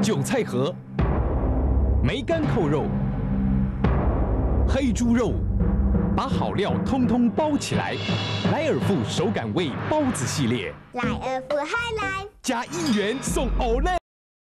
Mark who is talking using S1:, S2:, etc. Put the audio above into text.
S1: 韭菜盒、梅干扣肉、黑猪肉，把好料通通包起来。莱尔富手感味包子系列，
S2: 莱尔富海来，
S1: 加一元送欧内。